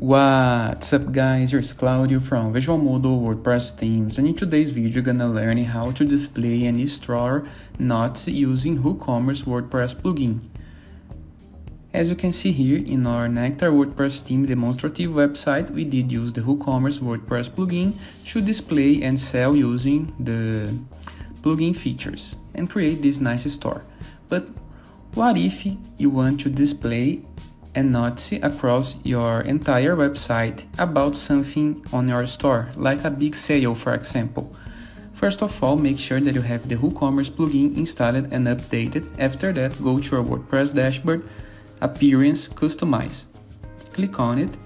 What's up guys, here's Claudio from Visual Visualmodo WordPress Themes and in today's video you're gonna learn how to display and store notes using WooCommerce WordPress plugin. As you can see here in our Nectar WordPress theme demonstrative website, we did use the WooCommerce WordPress plugin to display and sell using the plugin features and create this nice store. But what if you want to display and notes across your entire website about something on your store, like a big sale, for example. First of all, make sure that you have the WooCommerce plugin installed and updated. After that, go to your WordPress dashboard, Appearance, Customize. Click on it.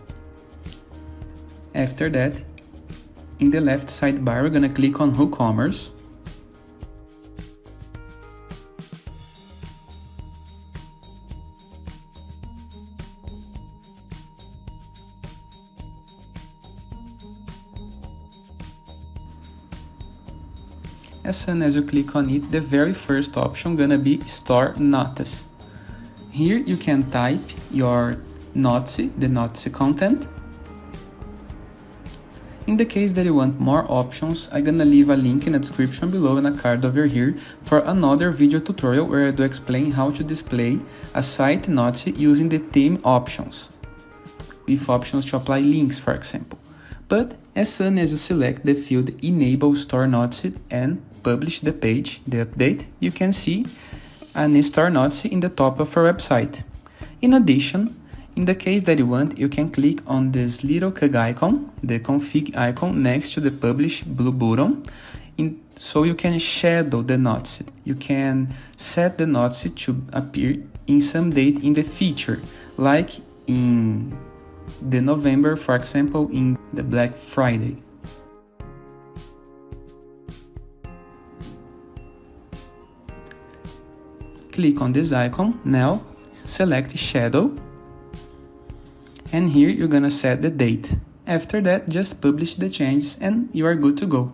After that, in the left sidebar, we're gonna click on WooCommerce. As soon as you click on it, the very first option gonna be Store Notice. Here you can type your notes, the notes content. In the case that you want more options, I'm gonna leave a link in the description below and a card over here for another video tutorial where I do explain how to display a site note using the theme options, with options to apply links for example. But as soon as you select the field Enable Store Notice and publish the page, the update, you can see an store notice in the top of your website. In addition, in the case that you want, you can click on this little cog icon, the config icon next to the publish blue button, in, so you can shadow the notes. You can set the notes to appear in some date in the feature, like in the November, for example, in the Black Friday. click on this icon, now select shadow and here you're gonna set the date. After that, just publish the changes and you are good to go.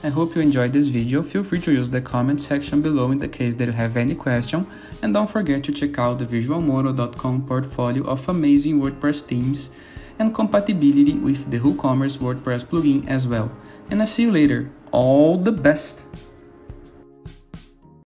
I hope you enjoyed this video, feel free to use the comment section below in the case that you have any question, and don't forget to check out the visualmodo.com portfolio of amazing WordPress themes and compatibility with the WooCommerce WordPress plugin as well. And I see you later. All the best!